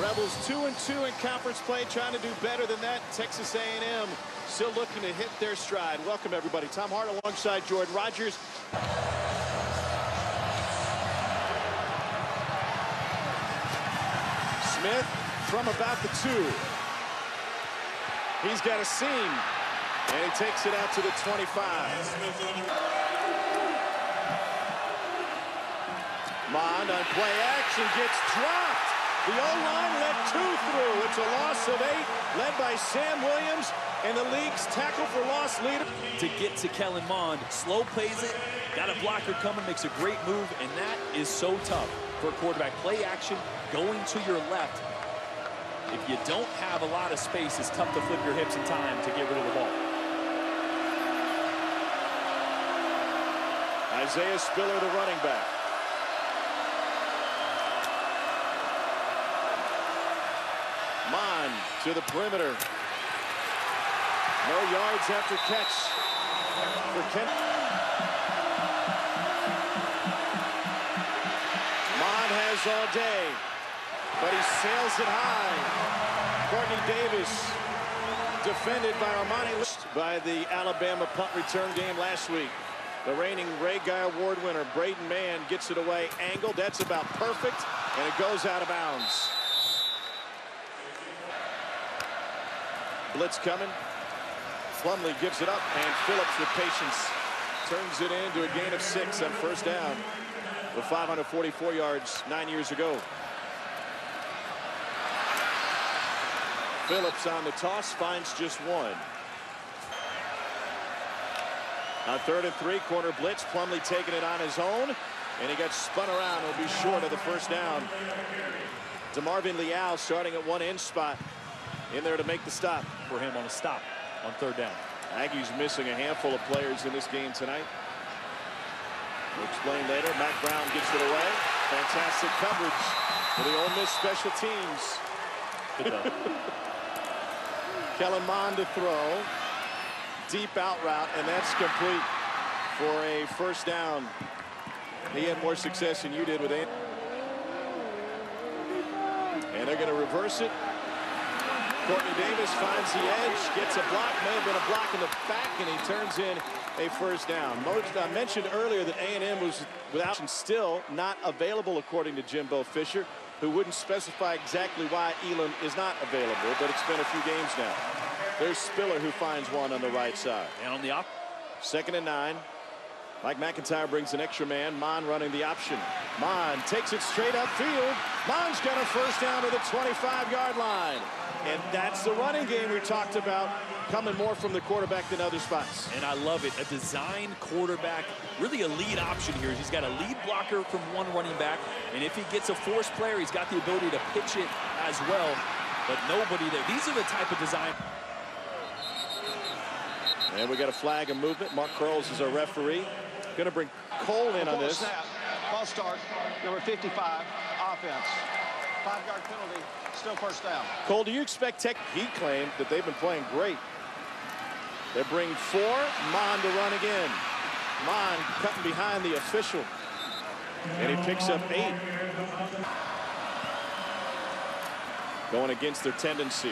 Rebels two and two in conference play, trying to do better than that. Texas A&M still looking to hit their stride. Welcome everybody. Tom Hart alongside Jordan Rogers. Smith from about the two. He's got a seam, and he takes it out to the 25. Mond on play action gets dropped. The O-line let two through. It's a loss of eight, led by Sam Williams, and the league's tackle for loss leader. To get to Kellen Mond, slow plays it, got a blocker coming, makes a great move, and that is so tough for a quarterback. Play action, going to your left. If you don't have a lot of space, it's tough to flip your hips in time to get rid of the ball. Isaiah Spiller, the running back. Mond to the perimeter. No yards after catch for Kent. Mond has all day, but he sails it high. Quartney Davis defended by Armani by the Alabama punt return game last week. The reigning Ray Guy Award winner, Braden Mann, gets it away angled. That's about perfect, and it goes out of bounds. Blitz coming. Plumlee gives it up, and Phillips with patience turns it into a gain of six on first down with 544 yards nine years ago. Phillips on the toss finds just one. On third and three, corner blitz. Plumlee taking it on his own, and he gets spun around. Will be short of the first down. DeMarvin Leal starting at one end spot in there to make the stop for him on a stop on third down. Aggies missing a handful of players in this game tonight. We'll explain later. Mac Brown gets it away. Fantastic coverage for the Ole Miss special teams. Kellen Mond to throw. Deep out route, and that's complete for a first down. He had more success than you did with it. And they're going to reverse it. Quartney Davis finds the edge, gets a block, may have been a block in the back, and he turns in a first down. Most, I mentioned earlier that A&M was without and still not available, according to Jimbo Fisher, who wouldn't specify exactly why Elam is not available, but it's been a few games now. There's Spiller who finds one on the right side. And on the op second and nine. Mike MacIntyre brings an extra man. Mond running the option. Mond takes it straight upfield. Mond's got a first down to the 25-yard line. And that's the running game we talked about, coming more from the quarterback than other spots. And I love it. A design quarterback, really a lead option here. He's got a lead blocker from one running back. And if he gets a force player, he's got the ability to pitch it as well. But nobody there. These are the type of design. And we got a flag and movement. Marc Curles is our referee. Going to bring Cole in on this. Snap. Ball start. Number 55. Offense. Five-yard penalty. Still first down. Cole, do you expect Tech? He claimed that they've been playing great. They bring four. Mond to run again. Mond cutting behind the official. And he picks up eight. Going against their tendency.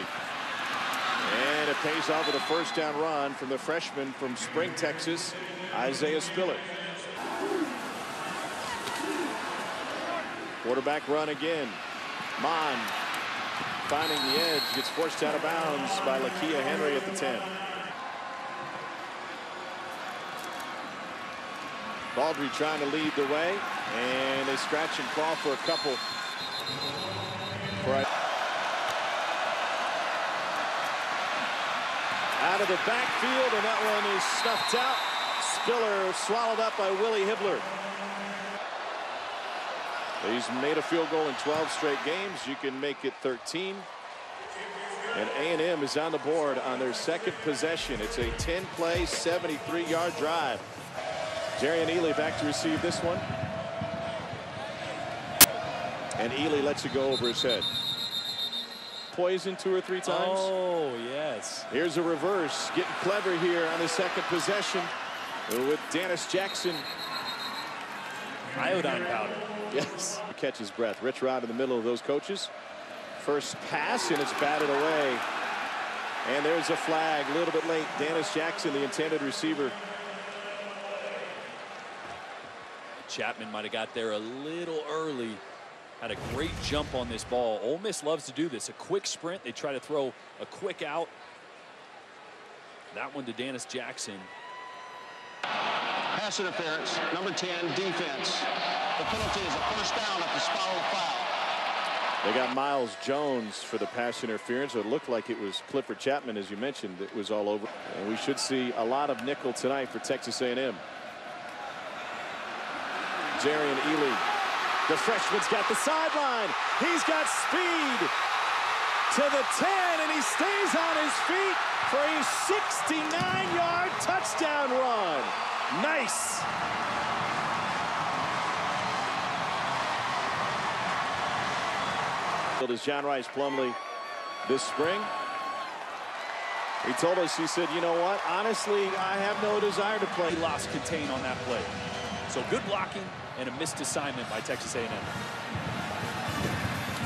And it pays off with a first down run from the freshman from Spring, Texas, Isaiah Spiller. Quarterback run again. Mond finding the edge, gets forced out of bounds by Lakia Henry at the 10. Baldry trying to lead the way, and they scratch and claw for a couple. Right. Out of the backfield, and that one is snuffed out. Spiller swallowed up by Willie Hibbler. He's made a field goal in 12 straight games. You can make it 13. And A&M is on the board on their second possession. It's a 10-play, 73-yard drive. Jerrion Ealy back to receive this one. And Ealy lets it go over his head. Poison two or three times. Oh, yes. Here's a reverse. Getting clever here on the second possession with Dannis Jackson. Iodine powder. Yes. Catch his breath. Rich Rod in the middle of those coaches. First pass, and it's batted away. And there's a flag, a little bit late. Dannis Jackson, the intended receiver. Chattman might have got there a little early. Had a great jump on this ball. Ole Miss loves to do this. A quick sprint. They try to throw a quick out. That one to Dannis Jackson. Pass interference, number 10, defense. The penalty is a first down at the foul. They got Myles Jones for the pass interference. It looked like it was Clifford Chattman, as you mentioned. It was all over. And we should see a lot of nickel tonight for Texas A&M. Jerrion Ealy. The freshman's got the sideline. He's got speed to the 10, and he stays on his feet for a 69-yard touchdown run. Nice. Is John Rhys Plumlee this spring. He told us, he said, you know what, honestly, I have no desire to play. He lost contain on that play. So good blocking and a missed assignment by Texas A&M.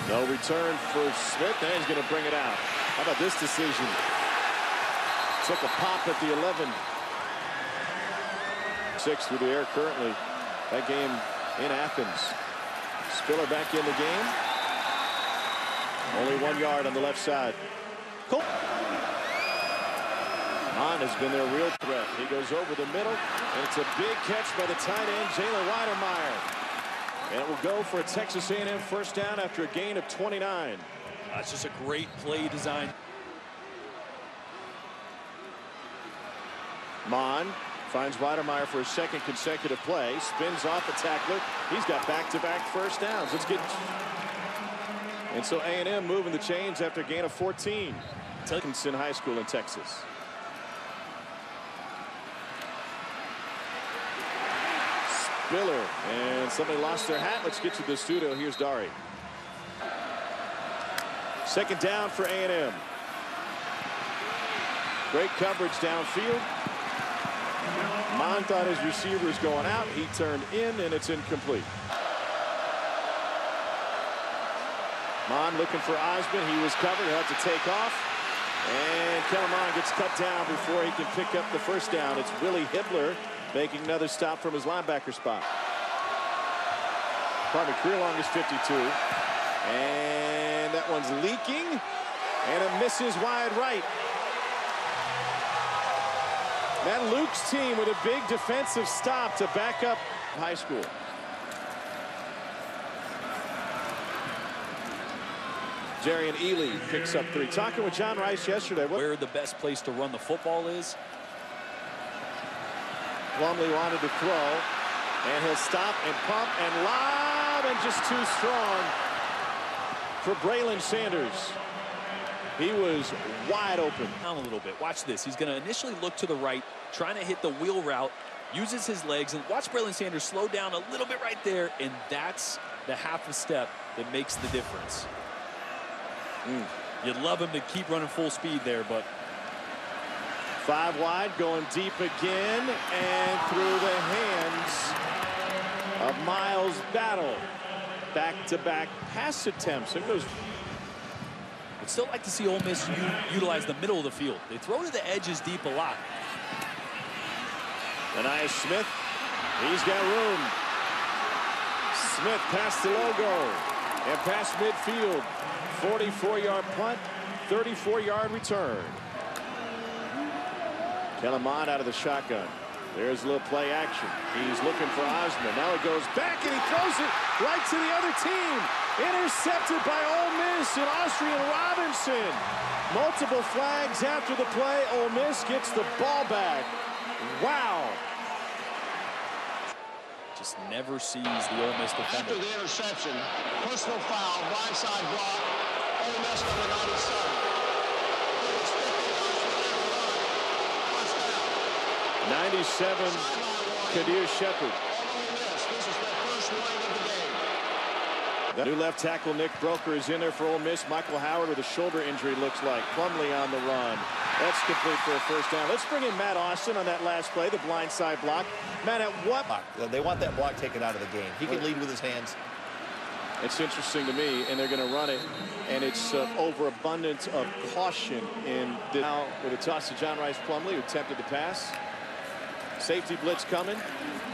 No return for Smith, and he's going to bring it out. How about this decision? Took a pop at the 11. Six through the air currently. That game in Athens. Spiller back in the game. Only one yard on the left side. Cool. Has been their real threat. He goes over the middle, and it's a big catch by the tight end, Jalen Wydermyer. And it will go for a Texas A&M first down after a gain of 29. That's just a great play design. Mond finds Wydermyer for a second consecutive play. Spins off the tackler. He's got back-to-back -back first downs. Let's get... And so A&M moving the chains after a gain of 14. Dickinson High School in Texas. Spiller and somebody lost their hat. Let's get to the studio. Here's Dari. Second down for A&M. Great coverage downfield. Mond thought his receiver was going out. He turned in, and it's incomplete. Mond looking for Ausbon. He was covered. He'll to take off. And Kellen Mond gets cut down before he can pick up the first down. It's Willie Hibbler making another stop from his linebacker spot. Probably career longest 52. And that one's leaking. And it misses wide right. That Luke's team with a big defensive stop to back up high school. Jerrion Ealy picks up three. Talking with John Rhys yesterday. What Where the best place to run the football is. Plumlee wanted to throw. And he'll stop and pump and lob and just too strong for Braylon Sanders. He was wide open. Down a little bit. Watch this. He's going to initially look to the right, trying to hit the wheel route, uses his legs, and watch Braylon Sanders slow down a little bit right there, and that's the half a step that makes the difference. Mm. You'd love him to keep running full speed there, but Five wide, going deep again, and through the hands of Miles Battle. Back-to-back -back pass attempts. It goes. I'd still like to see Ole Miss utilize the middle of the field. They throw to the edges deep a lot. Ainias Smith, he's got room. Smith past the logo and past midfield. 44-yard punt, 34-yard return. Kellen Mond out of the shotgun. There's a little play action. He's looking for Ausbon. Now he goes back and he throws it right to the other team. Intercepted by Ole Miss and Austrian Robinson. Multiple flags after the play. Ole Miss gets the ball back. Wow. Just never sees the Ole Miss defender. After the interception, personal foul, blindside block. Ole Miss number 97. 97, Kadir Shepard. The new left tackle Nick Broeker is in there for Ole Miss. Michael Howard with a shoulder injury looks like. Plumlee on the run. That's complete for a first down. Let's bring in Matt Austin on that last play, the blindside block. Matt, at what? They want that block taken out of the game. He can lead with his hands. It's interesting to me, and they're going to run it, and it's uh, overabundance of caution in now with a toss to John Rhys Plumlee, who attempted the pass. Safety blitz coming.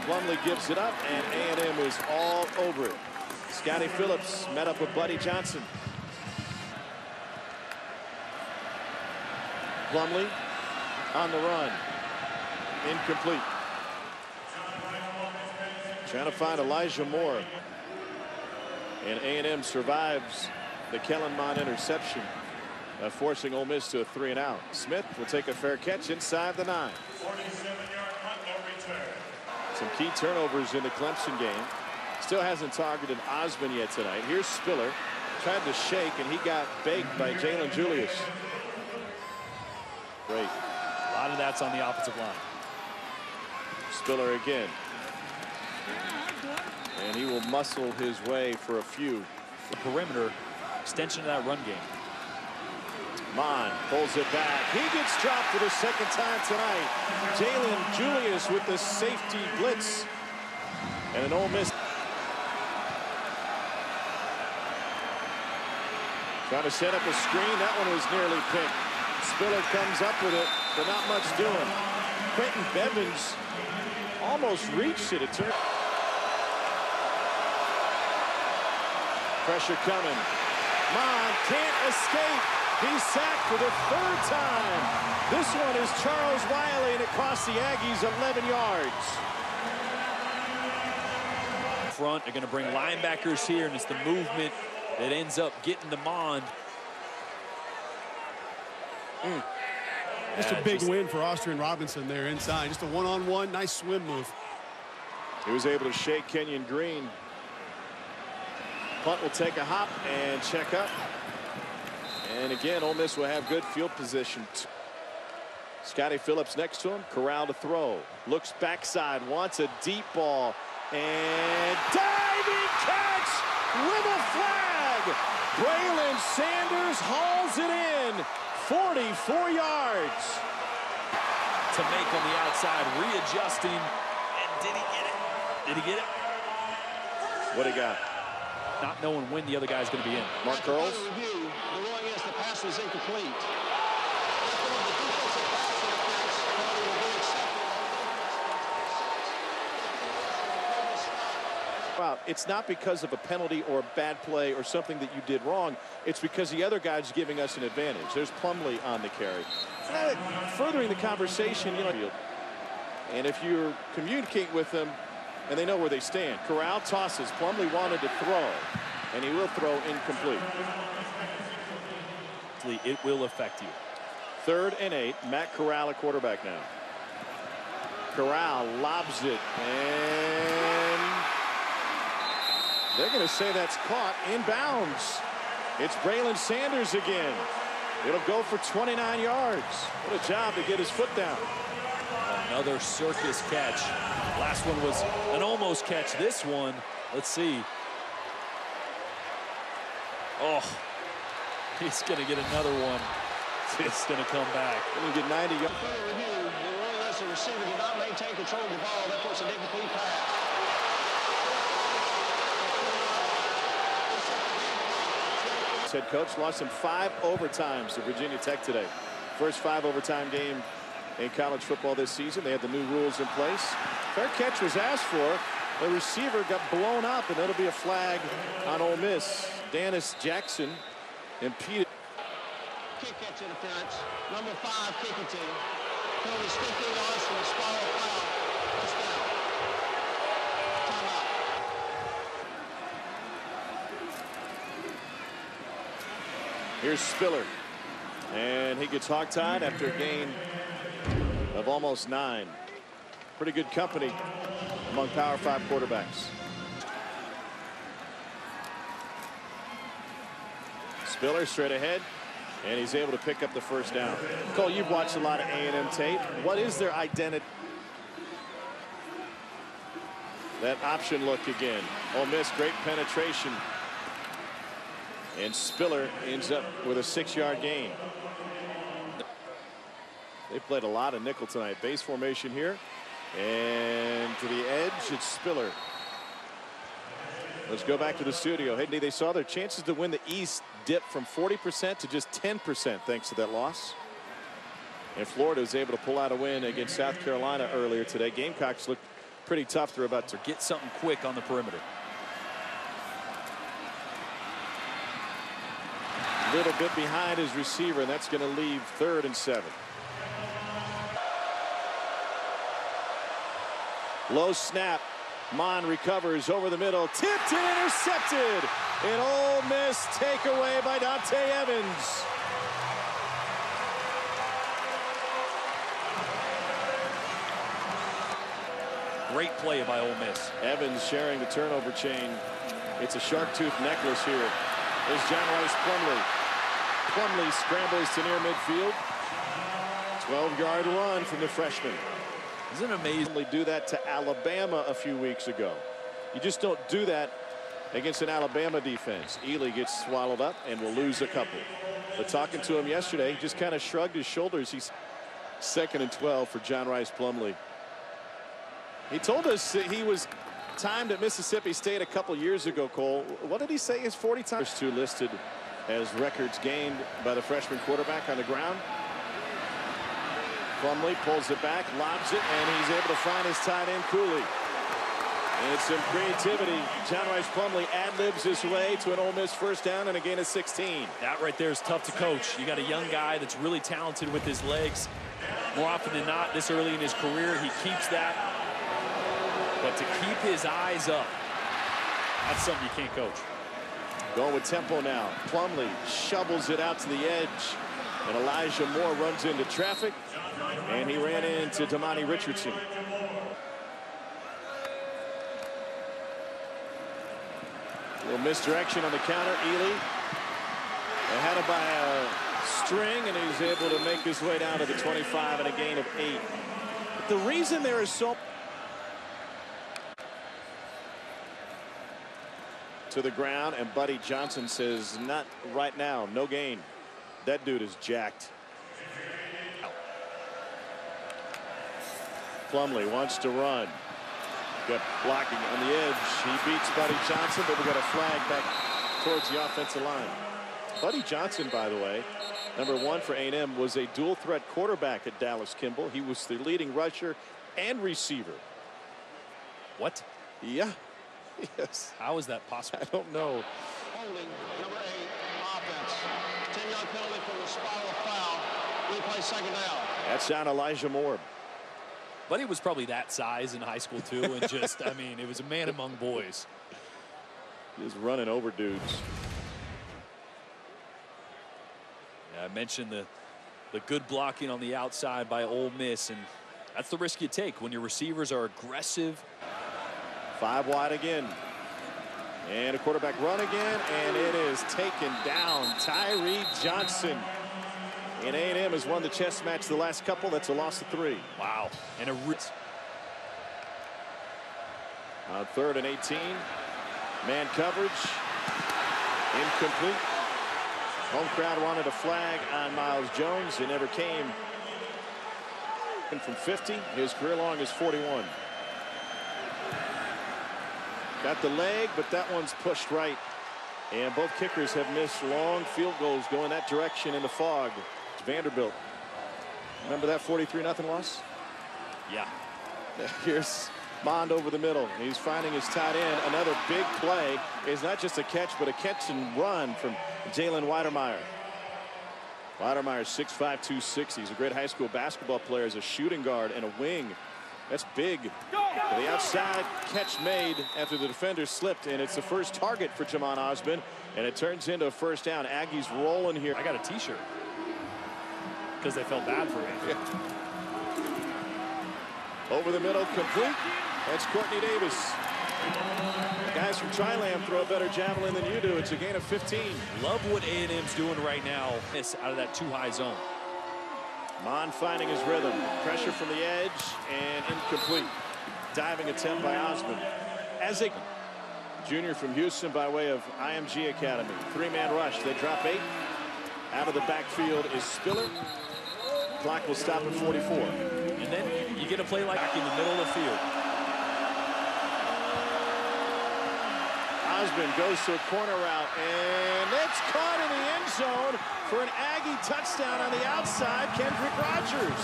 Plumlee gives it up, and A&M is all over it. Scottie Phillips met up with Buddy Johnson. Plumlee on the run. Incomplete. Trying to find Elijah Moore. And A&M survives the Kellen Mond interception, uh, forcing Ole Miss to a three and out. Smith will take a fair catch inside the nine. Some key turnovers in the Clemson game. Still hasn't targeted Ausbon yet tonight. Here's Spiller. Tried to shake, and he got baked by Jalen Julius. Great. A lot of that's on the offensive line. Spiller again. And he will muscle his way for a few. The perimeter extension of that run game. Mond pulls it back. He gets dropped for the second time tonight. Jalen Julius with the safety blitz. And an Ole Miss. Trying to set up a screen. That one was nearly picked. Spiller comes up with it, but not much doing. Quentin Bevins almost reached it. It turned. Pressure coming. Mond can't escape. He's sacked for the third time. This one is Charles Wiley, and it costs the Aggies 11 yards. Front they're going to bring linebackers here, and it's the movement that ends up getting the Mond. Mm. Just a big just, win for Austrian Robinson there inside. Just a one-on-one, -on -one, nice swim move. He was able to shake Kenyon Green. Punt will take a hop and check up. And again, Ole Miss will have good field position. Scottie Phillips next to him. Corral to throw. Looks backside. Wants a deep ball. And diving catch with a flag. Braylon Sanders hauls it in. 44 yards. To make on the outside, readjusting. And did he get it? Did he get it? What he got? Not knowing when the other guy's going to be in. Marc Curles? Review. The ruling is the pass was incomplete. out. It's not because of a penalty or a bad play or something that you did wrong. It's because the other guy's giving us an advantage. There's Plumlee on the carry. Uh, furthering the conversation, you know. And if you communicate with them and they know where they stand. Corral tosses. Plumlee wanted to throw, and he will throw incomplete. It will affect you. Third and eight. Matt Corral, a quarterback now. Corral lobs it, and they're going to say that's caught in bounds. It's Braylon Sanders again. It'll go for 29 yards. What a job to get his foot down. Another circus catch. Last one was an almost catch. This one, let's see. Oh, he's going to get another one. It's going to come back. Going to get 90 yards. The receiver did not maintain control of the ball. That was an incomplete pass. Head coach lost some five overtimes to Virginia Tech today. First five overtime game in college football this season. They had the new rules in place. Fair catch was asked for. The receiver got blown up, and that'll be a flag on Ole Miss. Dannis Jackson impeded. Kick catch interference. Number five kicking team. Penalties 15 yards from the spiral foul. Here's Spiller. And he gets hog-tied after a gain of almost nine. Pretty good company among Power Five quarterbacks. Spiller straight ahead, and he's able to pick up the first down. Cole, you've watched a lot of A&M tape. What is their identity? That option look again. Ole Miss, great penetration and Spiller ends up with a six-yard gain. They played a lot of nickel tonight. Base formation here. And to the edge, it's Spiller. Let's go back to the studio. Hey, they saw their chances to win the East dip from 40% to just 10% thanks to that loss. And Florida was able to pull out a win against South Carolina earlier today. Gamecocks looked pretty tough. They're about to get something quick on the perimeter. A little bit behind his receiver, and that's going to leave third and seven. Low snap. Mond recovers over the middle. Tipped and intercepted. An Ole Miss takeaway by Dante Evans. Great play by Ole Miss. Evans sharing the turnover chain. It's a shark tooth necklace here. Is John Rhys Plumlee. Plumlee scrambles to near midfield. 12-yard run from the freshman. Isn't it amazing? Do that to Alabama a few weeks ago. You just don't do that against an Alabama defense. Ealy gets swallowed up and will lose a couple. But talking to him yesterday, he just kind of shrugged his shoulders. He's second and 12 for John Rhys Plumlee. He told us that he was timed at Mississippi State a couple years ago, Cole. What did he say his 40 times? Two listed as records gained by the freshman quarterback on the ground. Plumlee pulls it back, lobs it, and he's able to find his tight end Cooley. And some creativity. John Rhys Plumlee ad-libs his way to an Ole Miss first down and a gain of 16. That right there is tough to coach. You got a young guy that's really talented with his legs. More often than not, this early in his career, he keeps that. But to keep his eyes up, that's something you can't coach. Going with tempo now. Plumlee shovels it out to the edge. And Elijah Moore runs into traffic. And he ran into Demani Richardson. A little misdirection on the counter. Ealy ahead by a string, and he's able to make his way down to the 25 and a gain of eight. But the reason there is so to the ground, and Buddy Johnson says, not right now, no gain. That dude is jacked. Plumlee wants to run. Got blocking on the edge. He beats Buddy Johnson, but we got a flag back towards the offensive line. Buddy Johnson, by the way, number one for A&M, was a dual threat quarterback at Dallas Kimball. He was the leading rusher and receiver. What? Yeah. Yes. How is that possible? I don't know. Holding number eight offense. 10 yard penalty for the spiral foul. Replay second down. That's down Elijah Moore. But he was probably that size in high school too, and just I mean, it was a man among boys. He's running over dudes. Yeah, I mentioned the the good blocking on the outside by Ole Miss, and that's the risk you take when your receivers are aggressive. Five wide again. And a quarterback run again, and it is taken down. Tyree Johnson. And A&M has won the chess match the last couple. That's a loss of three. Wow. And a on third and 18. Man coverage. Incomplete. Home crowd wanted a flag on Myles Jones. It never came. And from 50, his career long is 41. Got the leg, but that one's pushed right. And both kickers have missed long field goals going that direction in the fog. It's Vanderbilt. Remember that 43 nothing loss? Yeah. Here's Mond over the middle. He's finding his tight end. Another big play is not just a catch, but a catch and run from Jalen Wydermyer. Wydermyer 6'5", 260. He's a great high school basketball player as a shooting guard and a wing. That's big. The outside catch made after the defender slipped, and it's the first target for Jhamon Ausbon, and it turns into a first down. Aggies rolling here. I got a T-shirt because they felt bad for me. Yeah. Over the middle, complete. That's Quartney Davis. Guys from Tri-Lam throw a better javelin than you do. It's a gain of 15. Love what A&M's doing right now. It's out of that too high zone. Mond finding his rhythm. Pressure from the edge and incomplete. Diving attempt by Ausbon. As a junior from Houston by way of IMG Academy. Three-man rush. They drop eight. Out of the backfield is Spiller. Clock will stop at 44. And then you get a play like in the middle of the field. Ausbon goes to a corner route, and it's caught in the end zone for an Aggie touchdown on the outside, Kendrick Rogers.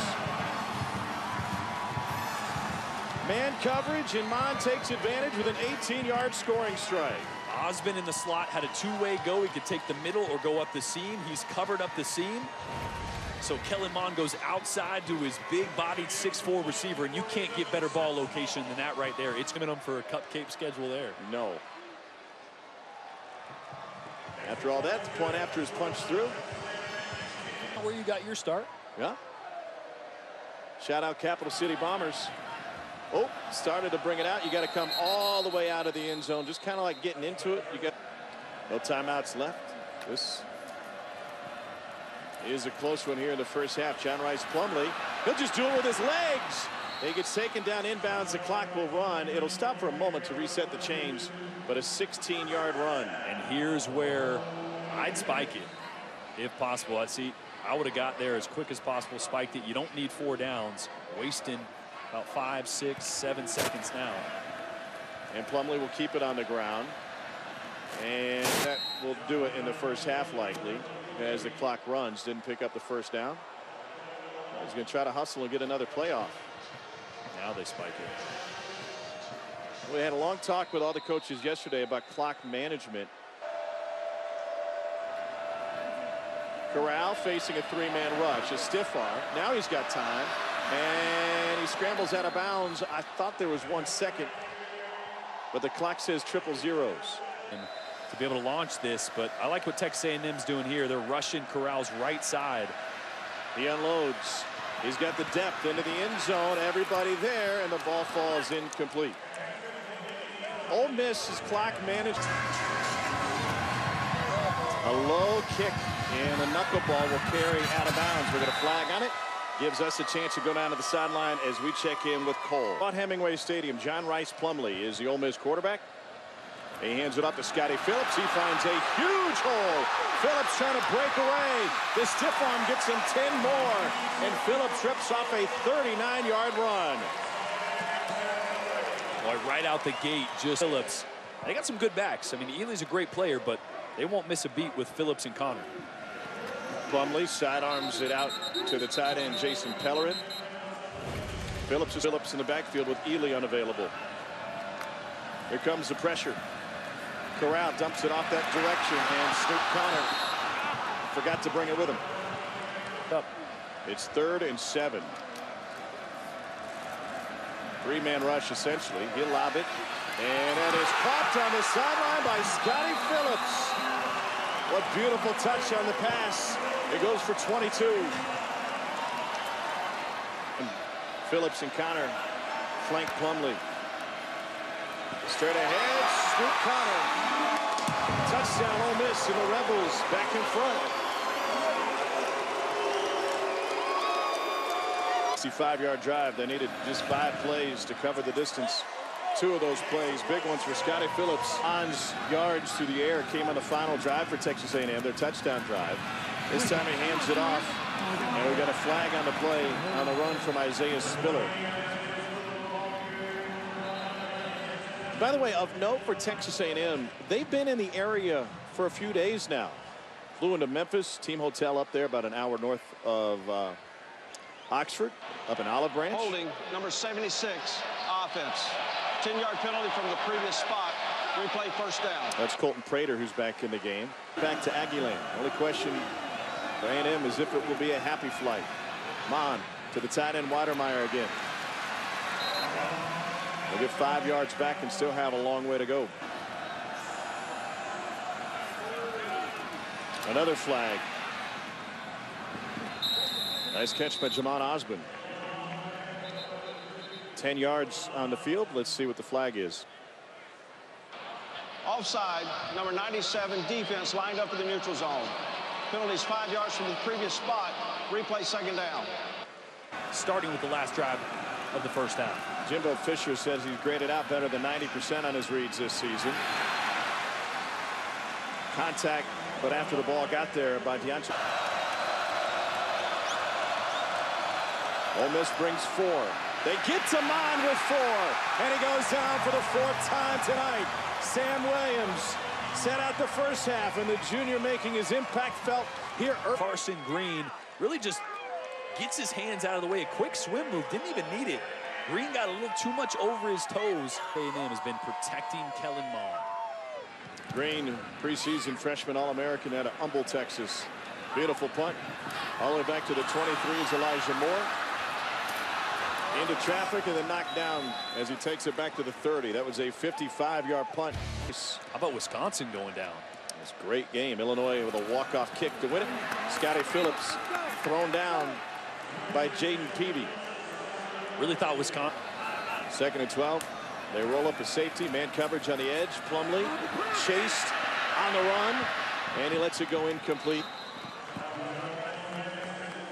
Man coverage, and Mond takes advantage with an 18-yard scoring strike. Ausbon in the slot had a two-way go. He could take the middle or go up the seam. He's covered up the seam. So Kellen Mond goes outside to his big-bodied 6'4 receiver, and you can't get better ball location than that right there. It's going to for a cupcake schedule there. No. After all that, the point after is punched through. Where you got your start? Yeah. Shout out Capital City Bombers. Oh, started to bring it out. You got to come all the way out of the end zone, just kind of like getting into it. You got no timeouts left. This is a close one here in the first half. John Rhys Plumlee, he'll just do it with his legs. He gets taken down inbounds. The clock will run. It'll stop for a moment to reset the chains, but a 16-yard run. And here's where I'd spike it, if possible. I'd see. I would have got there as quick as possible, spiked it. You don't need four downs, wasting about five, six, seven seconds now. And Plumlee will keep it on the ground. And that will do it in the first half likely as the clock runs. Didn't pick up the first down. He's going to try to hustle and get another playoff. Now they spike it. We had a long talk with all the coaches yesterday about clock management. Corral facing a three-man rush, a stiff arm. Now he's got time. And he scrambles out of bounds. I thought there was one second, but the clock says triple zeros. And to be able to launch this, but I like what Texas A&M's doing here. They're rushing Corral's right side. He unloads. He's got the depth into the end zone. Everybody there, and the ball falls incomplete. Ole Miss is clock managed. A low kick and a knuckleball will carry out of bounds. We're going to flag on it. Gives us a chance to go down to the sideline as we check in with Cole. At Hemingway Stadium, John Rhys Plumlee is the Ole Miss quarterback. He hands it up to Scottie Phillips. He finds a huge hole. Phillips trying to break away. The stiff arm gets him 10 more. And Phillips trips off a 39-yard run. Boy, right out the gate, just Phillips. They got some good backs. I mean, Ealy's a great player, but they won't miss a beat with Phillips and Conner. Plumlee sidearms it out to the tight end, Jason Pellerin. Phillips is Phillips in the backfield with Ealy unavailable. Here comes the pressure. Corral dumps it off that direction, and Snoop Conner forgot to bring it with him. Up. It's third and seven. Three-man rush, essentially. He'll lob it. And it is caught on the sideline by Scottie Phillips. What beautiful touch on the pass. It goes for 22. And Phillips and Conner flank Plumlee. Straight ahead, Snoop Conner. Ole Miss, and the Rebels back in front. 65-yard drive. They needed just five plays to cover the distance. Two of those plays, big ones for Scottie Phillips. Hans yards through the air came on the final drive for Texas A&M, their touchdown drive. This time he hands it off, and we got a flag on the play on the run from Isaiah Spiller. By the way, of note for Texas A&M, they've been in the area for a few days now. Flew into Memphis, team hotel up there about an hour north of uh, Oxford, up in Olive Branch. Holding number 76, offense. 10-yard penalty from the previous spot. Replay first down. That's Colton Prater who's back in the game. Back to Aggie Aggieland. Only question for A&M is if it will be a happy flight. Mond to the tight end Wydermyer again. We'll get five yards back and still have a long way to go. Another flag. Nice catch by Jhamon Ausbon. 10 yards on the field. Let's see what the flag is. Offside, number 97 defense lined up in the neutral zone. Penalties five yards from the previous spot. Replay second down. Starting with the last drive of the first half. Jimbo Fisher says he's graded out better than 90% on his reads this season. Contact, but after the ball got there by Deontay. Ole Miss brings four. They get to Mond with four, and he goes down for the fourth time tonight. Sam Williams set out the first half, and the junior making his impact felt here. Carson Green really just gets his hands out of the way. A quick swim move, didn't even need it. Green got a little too much over his toes. A&M has been protecting Kellen Mond. Green, preseason freshman All-American out of Humble, Texas. Beautiful punt. All the way back to the 23 is Elijah Moore. Into traffic and then knocked down as he takes it back to the 30. That was a 55-yard punt. How about Wisconsin going down? It's a great game. Illinois with a walk-off kick to win it. Scottie Phillips thrown down by Jayden Peevy. Really thought Wisconsin. Second and 12. They roll up a safety. Man coverage on the edge. Plumlee chased on the run. And he lets it go incomplete.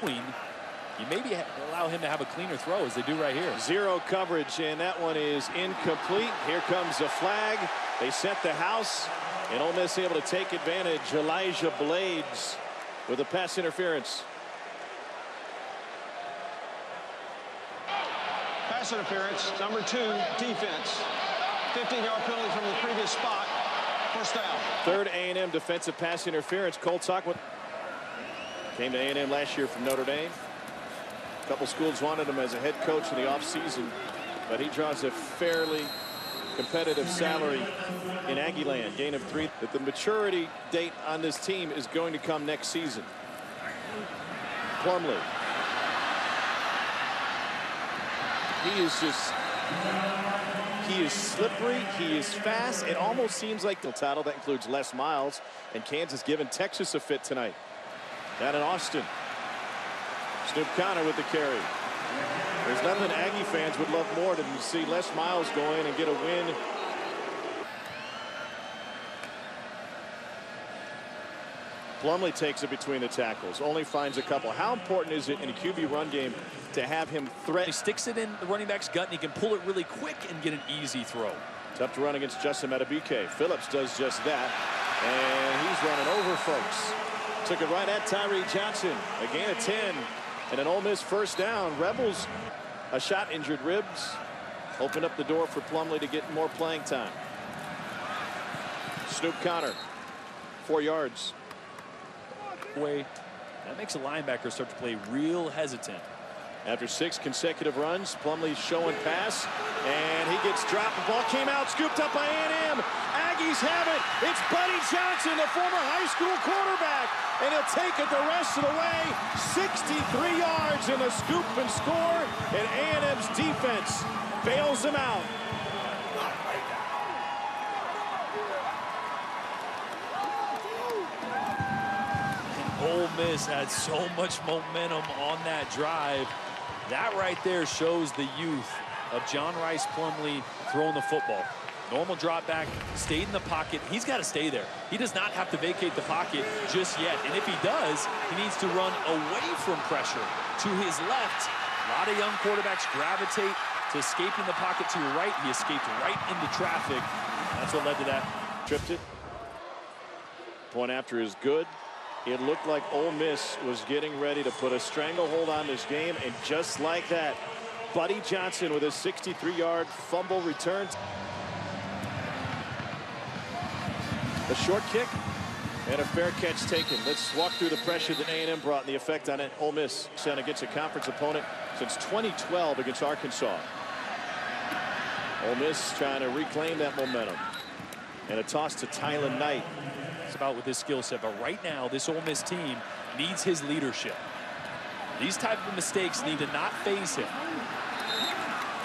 Queen, you maybe allow him to have a cleaner throw as they do right here. Zero coverage, and that one is incomplete. Here comes the flag. They set the house, and Ole Miss able to take advantage. Elijah Blades with a pass interference. Pass interference, number two, defense. 15-yard penalty from the previous spot. First down. Third A&M defensive pass interference. Cole Tuckwit came to A&M last year from Notre Dame. A couple schools wanted him as a head coach in the offseason, but he draws a fairly competitive salary in Aggieland. Gain of three. That the maturity date on this team is going to come next season. Plumlee. He is just he is slippery. He is fast. It almost seems like the title that includes Les Miles and Kansas giving Texas a fit tonight. Down in Austin. Snoop Conner with the carry. There's nothing Aggie fans would love more than to see Les Miles go in and get a win. Plumlee takes it between the tackles. Only finds a couple. How important is it in a QB run game to have him threat? He sticks it in the running back's gut and he can pull it really quick and get an easy throw. Tough to run against Justin Madubuike. Phillips does just that. And he's running over folks. Took it right at Tyree Johnson. A gain of 10. And an Ole Miss first down. Rebels a shot injured ribs. Open up the door for Plumlee to get more playing time. Snoop Conner. Four yards. Way. That makes a linebacker start to play real hesitant. After six consecutive runs, Plumlee's showing pass, and he gets dropped. The ball came out, scooped up by A&M. Aggies have it. It's Buddy Johnson, the former high school quarterback, and he'll take it the rest of the way. 63 yards in the scoop and score, and A&M's defense bails them out. Ole Miss had so much momentum on that drive. That right there shows the youth of John Rhys Plumlee throwing the football. Normal drop back, stayed in the pocket. He's got to stay there. He does not have to vacate the pocket just yet. And if he does, he needs to run away from pressure to his left. A lot of young quarterbacks gravitate to escaping the pocket to your right. He escaped right into traffic. That's what led to that. Tripped it. Point after is good. It looked like Ole Miss was getting ready to put a stranglehold on this game, and just like that, Buddy Johnson with a 63-yard fumble return. A short kick and a fair catch taken. Let's walk through the pressure that A&M brought and the effect on it. Ole Miss sent against a conference opponent since 2012 against Arkansas. Ole Miss trying to reclaim that momentum. And a toss to Tylan Knight about with his skill set. But right now, this Ole Miss team needs his leadership. These type of mistakes need to not phase him.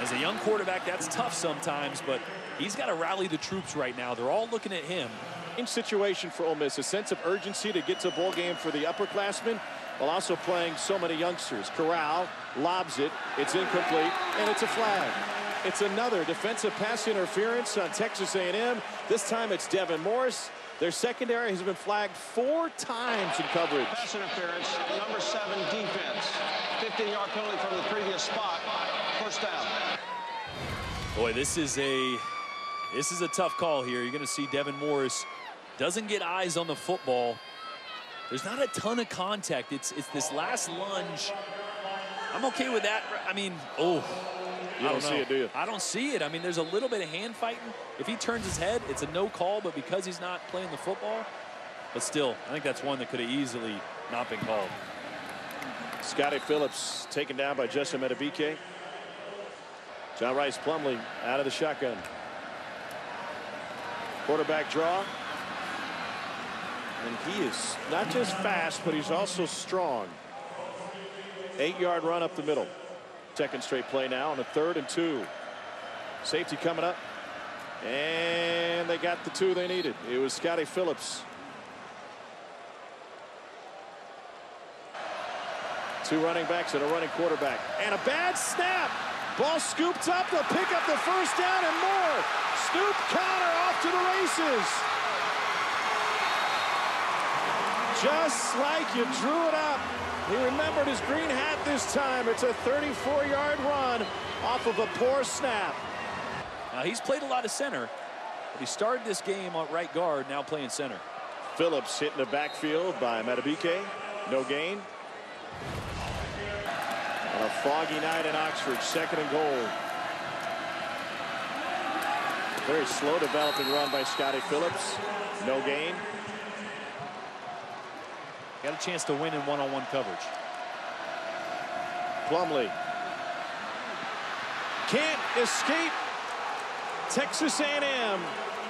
As a young quarterback, that's tough sometimes, but he's got to rally the troops right now. They're all looking at him. In situation for Ole Miss, a sense of urgency to get to a bowl game for the upperclassmen, while also playing so many youngsters. Corral lobs it, it's incomplete, and it's a flag. It's another defensive pass interference on Texas A&M. This time it's Devin Morris. Their secondary has been flagged four times in coverage. Pass interference, number seven defense. 15-yard penalty from the previous spot. First down. Boy, this is a this is a tough call here. You're going to see Devin Morris doesn't get eyes on the football. There's not a ton of contact. It's it's this last lunge. I'm okay with that. I mean, oh, You I don't, don't, see it, do you? I don't see it. I mean, there's a little bit of hand fighting. If he turns his head, it's a no call, but because he's not playing the football, but still, I think that's one that could have easily not been called. Scottie Phillips taken down by Justin Madubuike. John Rhys Plumlee out of the shotgun. Quarterback draw. And he is not just fast, but he's also strong. Eight yard run up the middle. Second straight play now on a third and two. Safety coming up. And they got the two they needed. It was Scottie Phillips. Two running backs and a running quarterback. And a bad snap. Ball scooped up. They'll pick up the first down and more. Snoop Conner off to the races. Just like you drew it up. He remembered his green hat this time. It's a 34-yard run off of a poor snap. Now, he's played a lot of center, but he started this game on right guard, now playing center. Phillips hit in the backfield by Madubuike. No gain. On a foggy night in Oxford, second and goal. Very slow developing run by Scottie Phillips. No gain. Got a chance to win in one-on-one -on -one coverage. Plumlee. Can't escape Texas A&M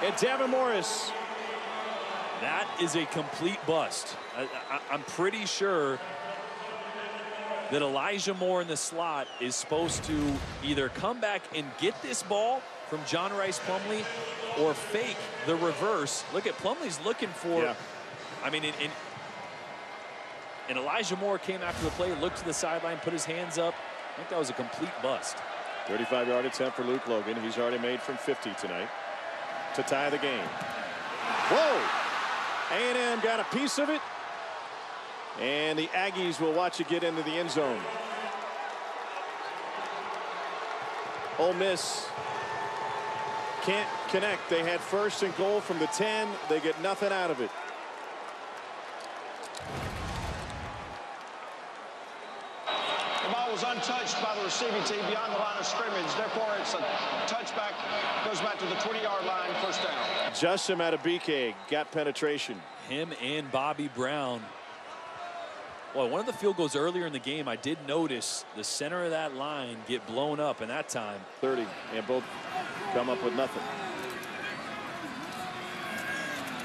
and Devin Morris. That is a complete bust. I, I'm pretty sure that Elijah Moore in the slot is supposed to either come back and get this ball from John Rhys Plumlee or fake the reverse. Look at Plumlee's looking for, Yeah. I mean, in, in, and Elijah Moore came after the play, looked to the sideline, put his hands up. I think that was a complete bust. 35-yard attempt for Luke Logan. He's already made from 50 tonight to tie the game. Whoa! A&M got a piece of it. And the Aggies will watch it get into the end zone. Ole Miss can't connect. They had first and goal from the 10. They get nothing out of it. The ball was untouched by the receiving team beyond the line of scrimmage. Therefore, it's a touchback. Goes back to the 20-yard line, first down. Justin Madubuike got penetration. Him and Bobby Brown. Well, one of the field goals earlier in the game, I did notice the center of that line get blown up in that time. 30 and both come up with nothing.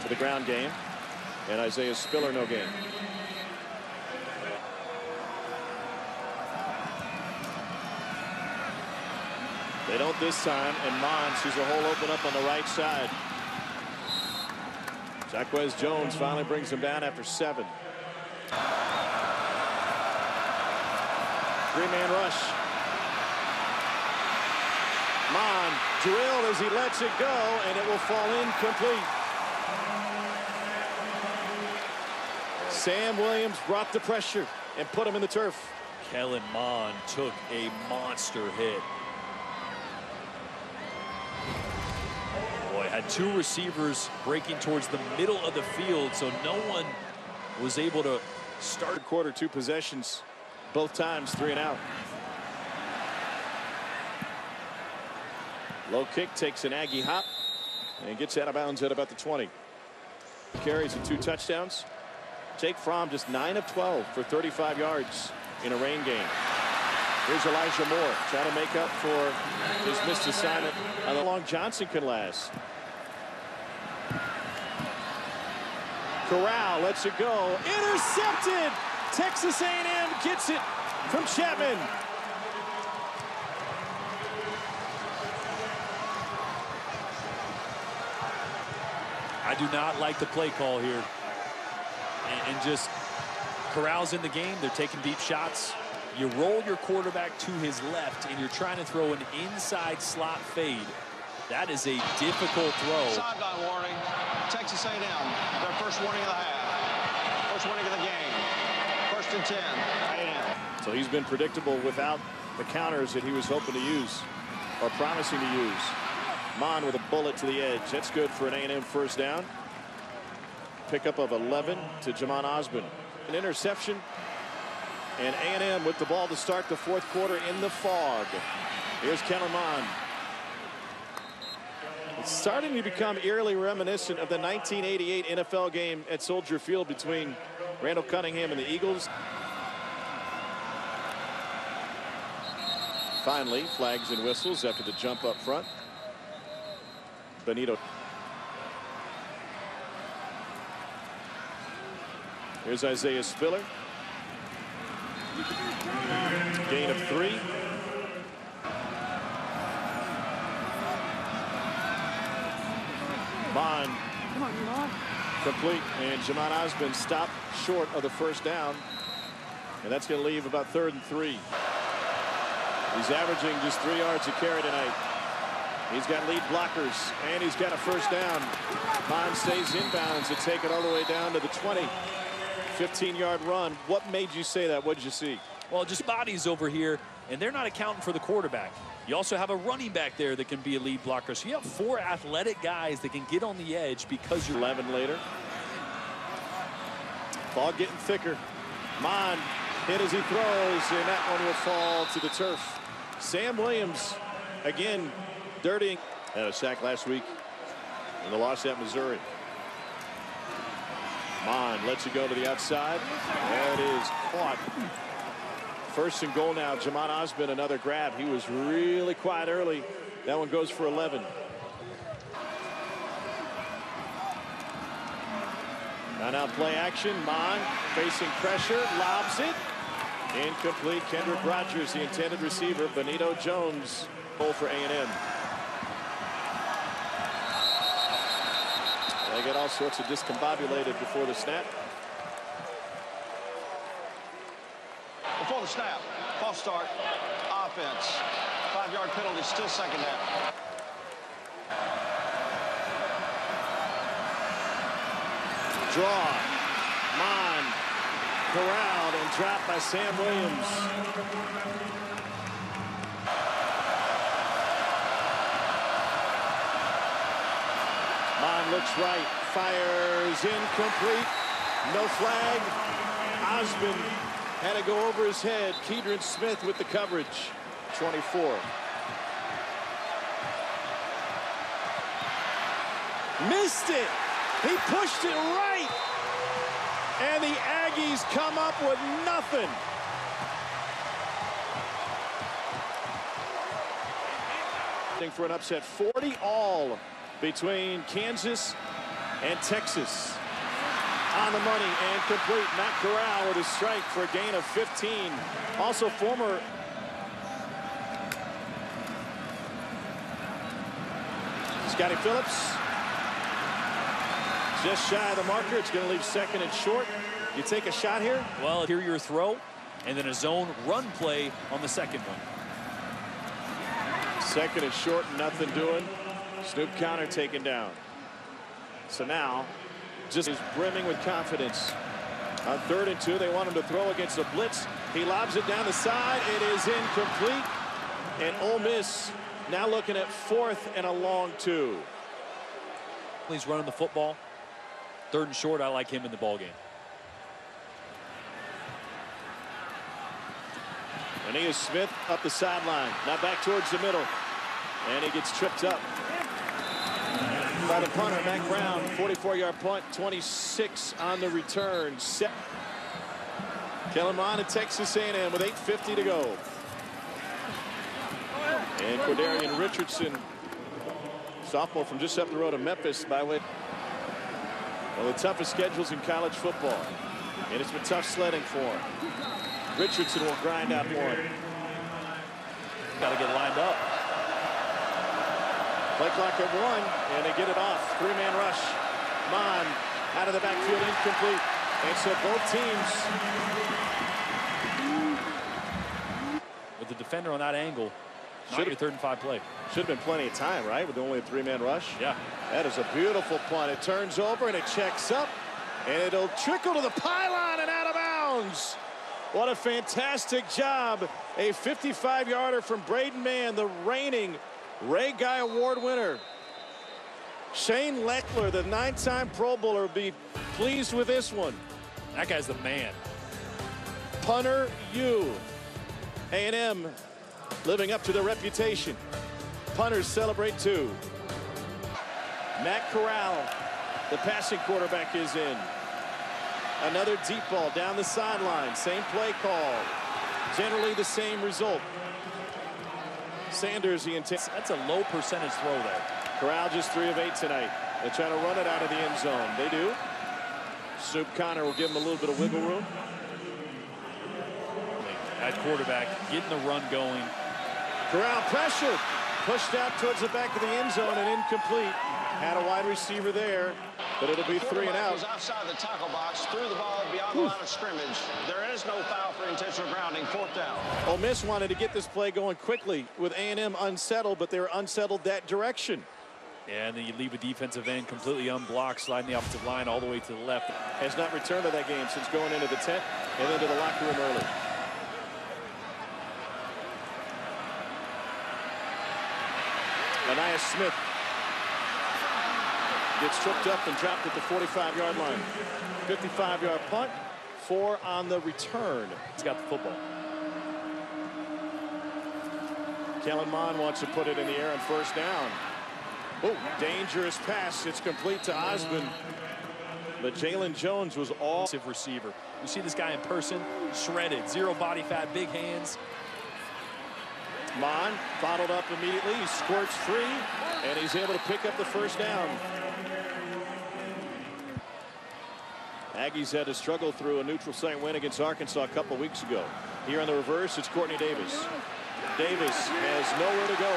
To the ground game and Isaiah Spiller no game. They don't this time and Mond sees a hole open up on the right side. Jacquez Jones finally brings him down after seven. Three-man rush. Mond drilled as he lets it go, and it will fall incomplete. Sam Williams brought the pressure and put him in the turf. Kellen Mond took a monster hit. Had two receivers breaking towards the middle of the field, so no one was able to start. Quarter, two possessions, both times three and out. Low kick takes an Aggie hop and gets out of bounds at about the 20. Carries and two touchdowns. Jake Fromm just 9 of 12 for 35 yards in a rain game. Here's Elijah Moore trying to make up for his missed assignment how long Johnson can last. Corral lets it go. Intercepted. Texas A&M gets it from Chattman. I do not like the play call here. And, and just Corral's in the game. They're taking deep shots. You roll your quarterback to his left, and you're trying to throw an inside slot fade. That is a difficult throw. Texas A&M, their first warning of the half. First warning of the game. First and 10, A&M. So he's been predictable without the counters that he was hoping to use or promising to use. Mond with a bullet to the edge. That's good for an A&M first down. Pickup of 11 to Jhamon Ausbon. An interception. And A&M with the ball to start the fourth quarter in the fog. Here's Kellen Mond. Starting to become eerily reminiscent of the 1988 NFL game at Soldier Field between Randall Cunningham and the Eagles. Finally, flags and whistles after the jump up front. Benito. Here's Isaiah Spiller. Gain of three. Mond. Complete. And Jhamon Ausbon stopped short of the first down. And that's going to leave about third and three. He's averaging just three yards a carry tonight. He's got lead blockers, and he's got a first down. Mond stays inbounds to take it all the way down to the 20. 15-yard run. What made you say that? What did you see? Well, just bodies over here, and they're not accounting for the quarterback. You also have a running back there that can be a lead blocker. So you have four athletic guys that can get on the edge because you're 11 later. Ball getting thicker. Mond hit as he throws, and that one will fall to the turf. Sam Williams, again, dirtying. Had a sack last week in the loss at Missouri. Mond lets it go to the outside. That is caught. First and goal now. Jhamon Ausbon, another grab. He was really quiet early. That one goes for 11. Now now play action. Mond facing pressure, lobs it. Incomplete. Kendrick Rogers, the intended receiver. Benito Jones, goal for A&M. They get all sorts of discombobulated before the snap. Before the snap, false start, offense. Five-yard penalty, still second down. Draw. Mond corralled and dropped by Sam Williams. Mond looks right, fires incomplete. No flag. Ausbon had to go over his head. Keidron Smith with the coverage. 24. Missed it. He pushed it right. And the Aggies come up with nothing. For an upset 40 all between Kansas and Texas. On the money and complete. Matt Corral with a strike for a gain of 15. Also former Scottie Phillips just shy of the marker. It's going to leave second and short. You take a shot here? Well, here your throw, and then a zone run play on the second one. Second and short, nothing doing. Snoop Conner taken down. So now, just is brimming with confidence. On third and two, they want him to throw against the blitz. He lobs it down the side. It is incomplete. And Ole Miss now looking at fourth and a long two. He's running the football. Third and short, I like him in the ball game. And he is Smith up the sideline. Now back towards the middle. And he gets tripped up by the punter, Mac Brown. 44-yard punt, 26 on the return. Set. Kellen Mond at Texas A&M with 8.50 to go. And Quadarian Richardson, sophomore from just up the road of Memphis by way. One of the toughest schedules in college football. And it's been tough sledding for him. Richardson will grind out one. Got to get lined up. Play clock at one, and they get it off. Three-man rush. Mond out of the backfield, incomplete. And so both teams. With the defender on that angle, not your third and five play. Should have been plenty of time, right? With only a three-man rush. Yeah. That is a beautiful punt. It turns over and it checks up. And it'll trickle to the pylon and out of bounds. What a fantastic job. A 55-yarder from Braden Mann, the reigning Ray Guy Award winner. Shane Lechler, the nine-time Pro Bowler, will be pleased with this one. That guy's the man. Punter U. A&M living up to their reputation. Punters celebrate too. Matt Corral, the passing quarterback, is in. Another deep ball down the sideline. Same play call. Generally the same result. Sanders, the intent. That's a low percentage throw there. Corral just three of eight tonight. They're trying to run it out of the end zone. They do. Snoop Conner will give him a little bit of wiggle room. At quarterback, getting the run going. Corral pressure. Pushed out towards the back of the end zone and incomplete. Had a wide receiver there, but it'll be three and out. Was outside the tackle box, threw the ball beyond the line of scrimmage. There is no foul for intentional grounding. Fourth down. Ole Miss wanted to get this play going quickly with A&M unsettled, but they were unsettled that direction. Yeah, and then you leave a defensive end completely unblocked, sliding the offensive line all the way to the left. Has not returned to that game since going into the tent and into the locker room early. Ainias Smith gets tripped up and dropped at the 45-yard line. 55-yard punt, four on the return. He's got the football. Kellen Mond wants to put it in the air on first down. Oh, dangerous pass. It's complete to Ausbon. But Jalen Jones was all receiver. You see this guy in person, shredded, zero body fat, big hands. Mond bottled up immediately. He squirts free, and he's able to pick up the first down. Aggies had to struggle through a neutral site win against Arkansas a couple weeks ago. Here in the reverse, it's Quartney Davis. Davis has nowhere to go.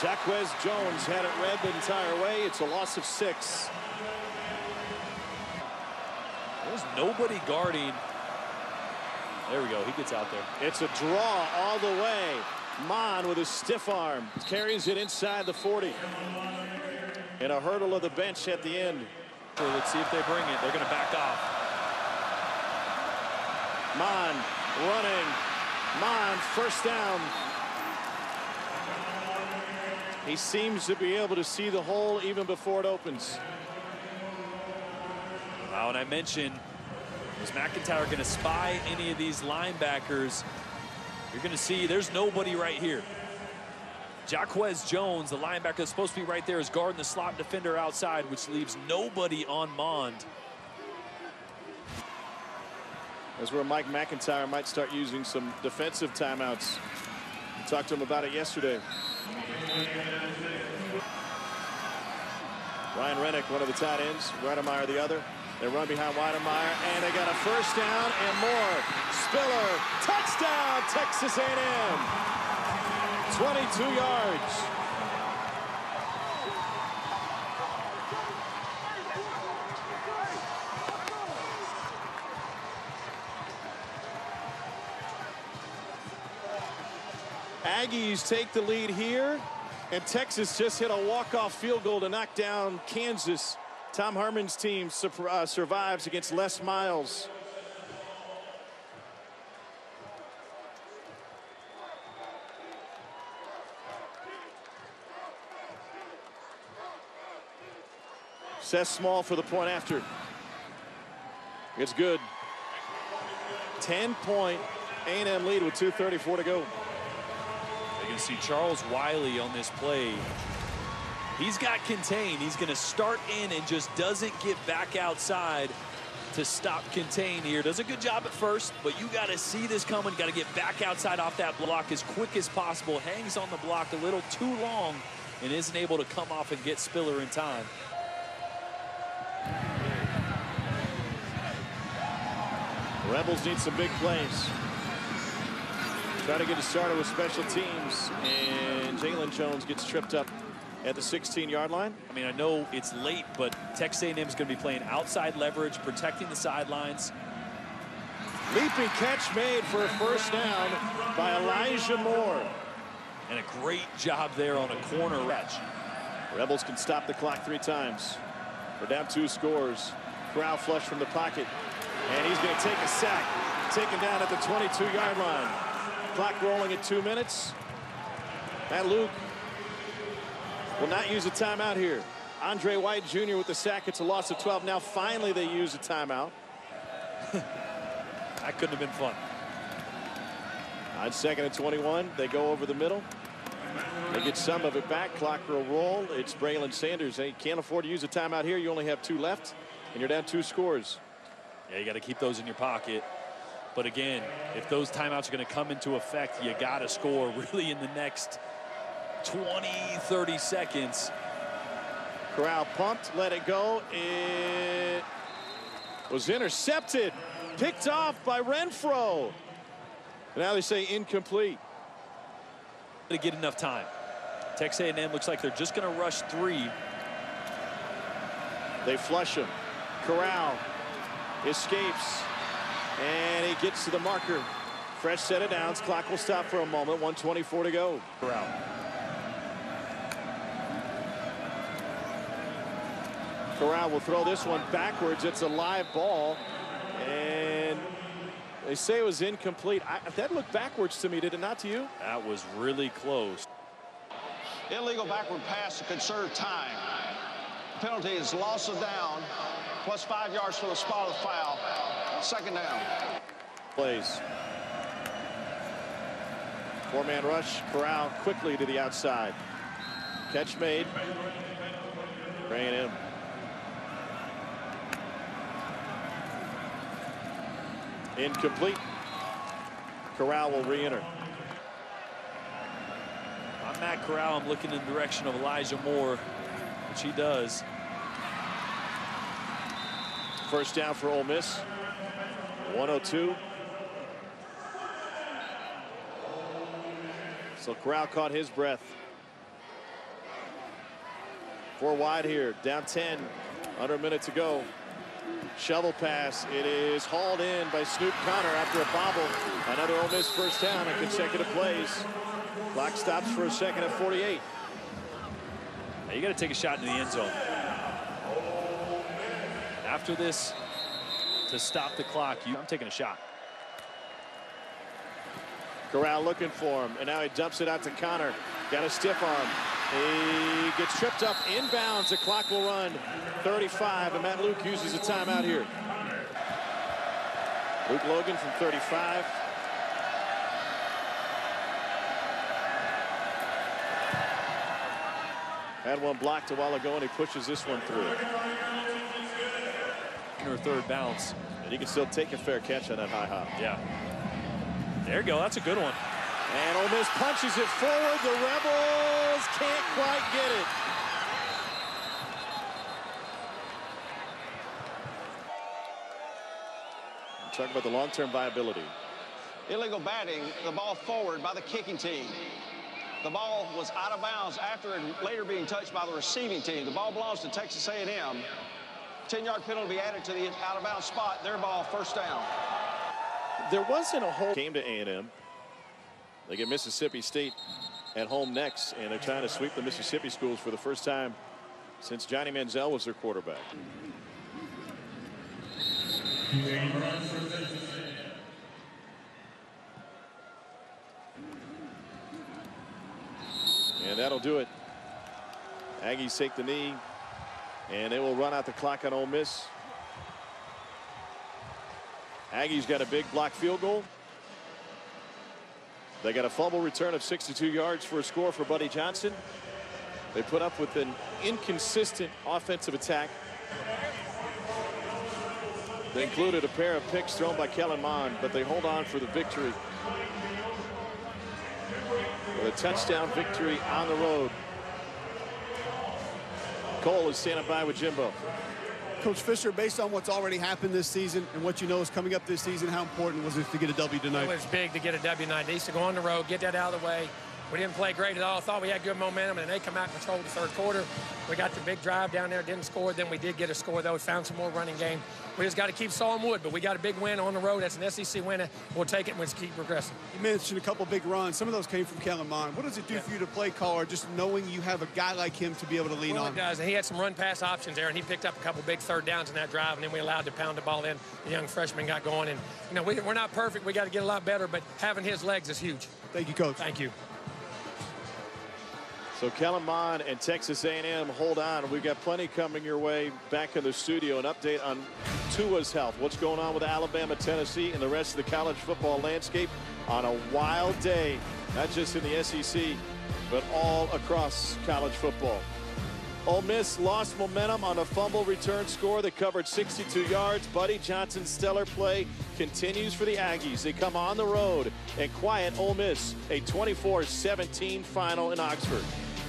Jacquez Jones had it read the entire way. It's a loss of six. There's nobody guarding. There we go. He gets out there. It's a draw all the way. Mond with his stiff arm carries it inside the 40. And a hurdle of the bench at the end. Let's see if they bring it. They're going to back off. Mond running. Mond first down. He seems to be able to see the hole even before it opens. Wow, and I mentioned, is MacIntyre going to spy any of these linebackers? You're going to see there's nobody right here. Jacquez Jones, the linebacker that's supposed to be right there, is guarding the slot defender outside, which leaves nobody on Mond. That's where Mike MacIntyre might start using some defensive timeouts. We talked to him about it yesterday. Ryan Rennick, one of the tight ends. Wydermyer, the other. They run behind Wydermyer, and they got a first down and more. Spiller, touchdown, Texas A&M. 22 yards. Aggies take the lead here. And Texas just hit a walk-off field goal to knock down Kansas. Tom Herman's team uh, survives against Les Miles. Seth Small for the point after. It's good. 10-point A&M lead with 2.34 to go. You can see Charles Wiley on this play. He's got contained. He's going to start in and just doesn't get back outside to stop contain here. Does a good job at first, but you got to see this coming. Got to get back outside off that block as quick as possible. Hangs on the block a little too long and isn't able to come off and get Spiller in time. Rebels need some big plays. Try to get it started with special teams, and Jalen Jones gets tripped up at the 16-yard line. I mean, I know it's late, but Texas A&M is going to be playing outside leverage, protecting the sidelines. Leaping catch made for a first down by Elijah Moore. And a great job there on a corner catch. Rebels can stop the clock three times. Two scores. Corral flush from the pocket. And he's going to take a sack. Taken down at the 22-yard line. Clock rolling at two minutes. Matt Luke will not use a timeout here. Andre White Jr. with the sack. It's a loss of 12. Now finally they use a timeout. that couldn't have been fun. On second and 21, they go over the middle. They get some of it back. Clock will roll. It's Braylon Sanders. They can't afford to use a timeout here. You only have two left, and you're down two scores. Yeah, you got to keep those in your pocket. But again, if those timeouts are going to come into effect, you got to score really in the next 20, 30 seconds. Corral pumped, let it go. It was intercepted, picked off by Renfro. Now they say incomplete. To get enough time. Texas A&M looks like they're just going to rush three. They flush him. Corral escapes, and he gets to the marker. Fresh set of downs. Clock will stop for a moment. 124 to go. Corral. Corral will throw this one backwards. It's a live ball, and they say it was incomplete. I, that looked backwards to me, did it not to you? That was really close. Illegal backward pass to conserve time. Penalty is loss of down, plus five yards for the spot of the foul. Second down. Plays. Four-man rush. Corral quickly to the outside. Catch made. Bringing him. Incomplete. Corral will re-enter. I'm Matt Corral. I'm looking in the direction of Elijah Moore, which he does. First down for Ole Miss. 102. So Corral caught his breath. Four wide here. Down 10. Under a minute to go. Shovel pass. It is hauled in by Snoop Conner after a bobble. Another Ole Miss first down in consecutive plays. Clock stops for a second at 48. Now you got to take a shot in the end zone. After this, to stop the clock, you, I'm taking a shot. Corral looking for him, and now he dumps it out to Conner. Got a stiff arm. He gets tripped up inbounds. The clock will run 35, and Matt Luke uses a timeout here. Luke Logan from 35. Had one blocked a while ago, and he pushes this one through. Or third bounce. And he can still take a fair catch on that high hop. Yeah. There you go. That's a good one. And Ole Miss punches it forward. The Rebels can't quite get it. Talk about the long-term viability. Illegal batting, the ball forward by the kicking team. The ball was out of bounds after it later being touched by the receiving team. The ball belongs to Texas A&M. 10-yard penalty be added to the out-of-bounds spot. Their ball first down. There wasn't a whole came to A&M. They get Mississippi State at home next, and they're trying to sweep the Mississippi schools for the first time since Johnny Manziel was their quarterback. And that'll do it. Aggies take the knee, and they will run out the clock on Ole Miss. Aggies got a big block field goal. They got a fumble return of 62 yards for a score for Buddy Johnson. They put up with an inconsistent offensive attack. They included a pair of picks thrown by Kellen Mond, but they hold on for the victory. With a touchdown victory on the road. Cole is standing by with Jimbo. Coach Fisher, based on what's already happened this season and what you know is coming up this season, how important was it to get a W tonight? It was big to get a W tonight. Needs to go on the road, get that out of the way. We didn't play great at all. Thought we had good momentum, and then they come out and control the third quarter. We got the big drive down there, didn't score. Then we did get a score, though. We found some more running game. We just got to keep sawing wood, but we got a big win on the road. That's an SEC win. We'll take it and we'll keep progressing. You mentioned a couple big runs. Some of those came from Kellen Mond. What does it do yeah. for you to play caller, just knowing you have a guy like him to be able to lean well, on? It does, and he had some run pass options there, and he picked up a couple big third downs in that drive, and then we allowed to pound the ball in. The young freshman got going, and you know we, we're not perfect. We got to get a lot better, but having his legs is huge. Thank you, Coach. Thank you. So Mond and Texas A&M hold on. We've got plenty coming your way back in the studio. An update on Tua's health. What's going on with Alabama, Tennessee, and the rest of the college football landscape. on a wild day, not just in the SEC, but all across college football. Ole Miss lost momentum on a fumble return score that covered 62 yards. Buddy Johnson's stellar play continues for the Aggies. They come on the road and quiet Ole Miss, a 24-17 final in Oxford.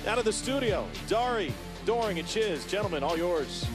Out of the studio, Dari, Doering, and Chiz. Gentlemen, all yours.